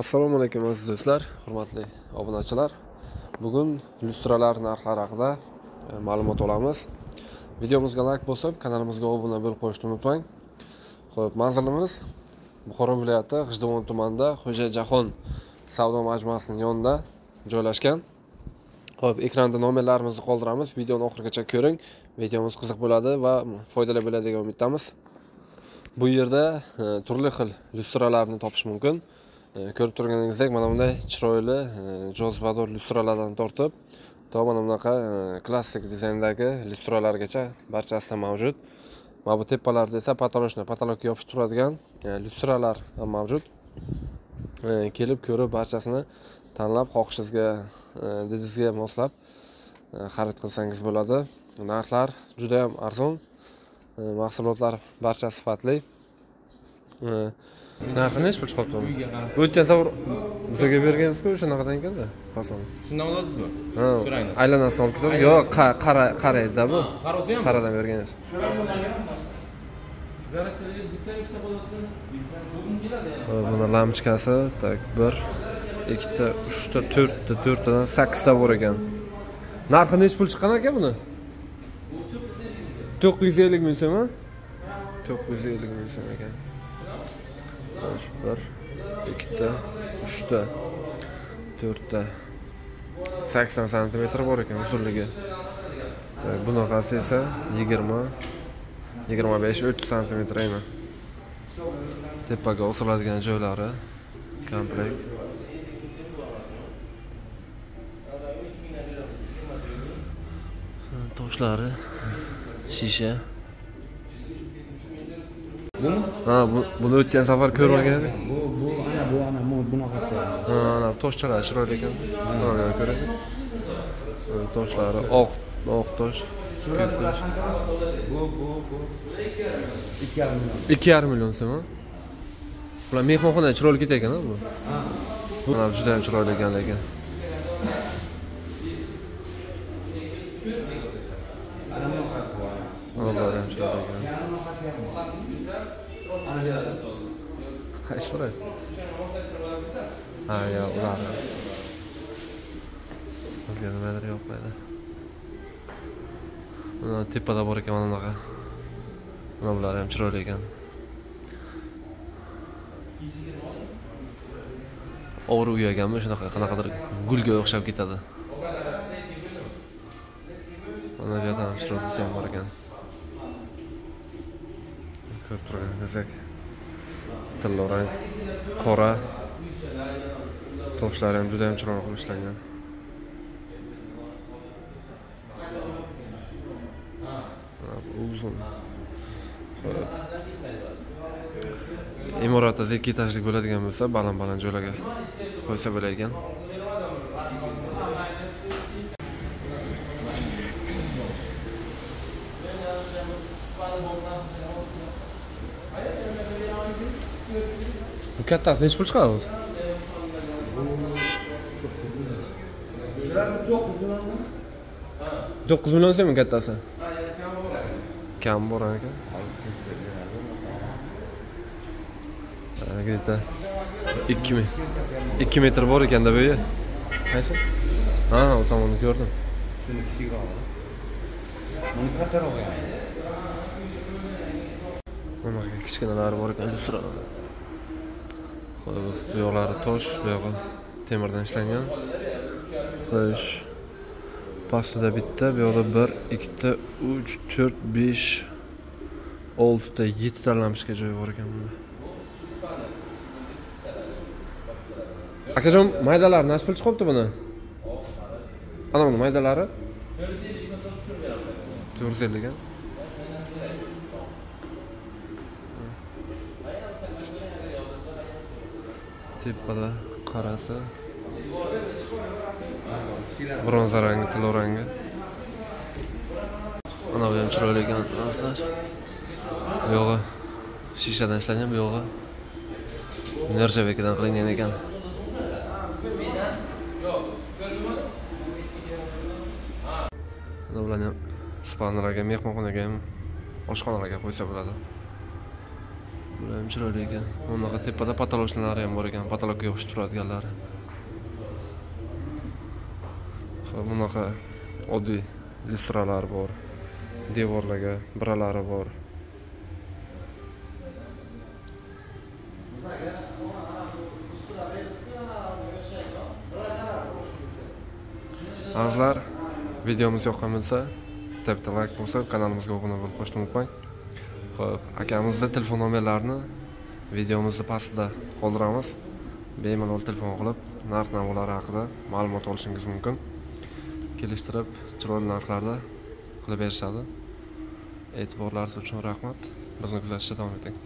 assalomu alaykum aziz do'stlar hurmatli obunachilar. Bugun lyustralar narxlari haqida e, ma'lumot olamiz. Videomizga layk bosib kanalimizga obuna bo'lib qo'yishni unutmang. Ho'p manzilimiz buxoro viloyati g'ijduvon tumanida xo'ja jahon savdo majmuasining yonida joylashgan. Ho'p ekranda nomerlarimizni qoldiramiz videoni oxirigacha ko'ring. Videomiz qiziq bo'ladi va foydali bo'ladi degan umiddamiz. Bu yerda e, turli xil lyustralarni topish mumkin. Ko'rib turganingizdek mana bunday chiroyli e, jozibador lyustralardan tortib to mana bunaqa e, klassik dizayndagi lyustralargacha barchasida mavjud. Mana bu tepalarda esa потолочный потолокka yopishib turadigan e, lyustralar ham mavjud. Kelib ko'rib barchasini tanlab xohishingizga didingizga moslab xarid qilsangiz bo'ladi. Narxlar juda yam arzon mahsulotlar barcha sifatli. Narxi nechi pul chiqyapti uni o'tgan safar bizga bergansizku o'shanaqadan ekanda pasoni shundan oladingizmi ha shu rangni aylanasini olib ketib yo'q qara qara edida bu. Qarasa ham qaradan bergan buni lampochkasi так bir ikkita uchta to'rtta to'rttadan sakkizta bor ekan. Narxi nechi pul chiqqan aka buni? To'qqiz yuz ellik ming so'mmi to'qqiz yuz ellik ming so'm ekan bir ikkita uchta to'rtta. Sakson santimetr bor ekan uzunligi. Bunaqasi esa yigirma yigirma besh o'ttiz santimetr aynan tepaga osiladigan joylari komplekt. Toshlari shisha. Buni ha bu- buni o'tgan safar ko'rmagan edik. bu bu ana bu ana bu bunaqasi ha ana toshchalar chiroyli ekan. Ko'ray toshlari oq oq tosh. Bu bu bu. Ikki yarim million ikki yarim million so'm bular mehmonxonaga chiroyli ketayotgan bu? Juda ham chiroyli ekan lekin ana bunaqasi bor mana bular ham chiroyli ekan yana bunaqasi ham bor ana qaysi biri ha yo ular. Bizga nimadir yoqmaydi. Mana tepada bor ekan mana bunaqa. Mana bular ham chiroyli ekan. Og'ir uy ekanmi shunaqa qanaqadir gulga o'xshab ketadi. Mana bu yerda ham chiroylisi ham bor ekan ko'rib turganingizdek tillarang qora toshlari ham juda ham chiroyli qilib ishlangan uzun imoratda ikki etajlik bo'ladigan bo'lsa baland baland joylarga qo'ysa bo'lar ekan bu kattasi nechi pul chiqadi o'zi to'qqiz million so'mmi kattasi kam bor ekan где-то ikki mi- ikki metr bor ekanda bu yer qaysi ha u tomonni ko'rdim shuni kichikroq buni kattaroq bunaqa kichkinalari bor ekan lyustralar bu yoqlari tosh bu yog'i temirdan ishlangan. Qish pastida bitta bu yoqda bir ikkita uch to'rt besh oltita yettita lampochka joyi bor ekan bunda. Akajon maydalari nechi pul chiqyapti buni? Ana buni maydalari. To'rt yuz ellik tepada qarasi bronza rangi tilo rangi. Mana bu ham chiroyli ekan do'stlar bu yog'i. Shishadan ishlangan bu yog'i. Nержавейкаdan qilingan ekan. Mana bularni ham spanerlarga mehmonxonaga ham oshxonalarga qo'ysa bo'ladi. Ham chiroyli ekan. Bunaqa tepada potolochnilari ham bor ekan potolokka yopishib turadiganlari ho'p bunaqa oddiy listralar bor devorlarga biralari bor. Azizlar videomiz yoqqan bo'lsa bitta bitta layk bo'lsa kanalimizga obuna bo'lib qo'shishni unutmang. Ho'p akamizni telefon nomerlarini videomizni pastida qoldiramiz. Bemalol telefon qilib narx navolari haqida ma'lumot olishingiz mumkin. Kelishtirib chiroyli narxlarda qilib berishadi. E'tiborlaringiz uchun rahmat. Bizni kuzatishda davom eting.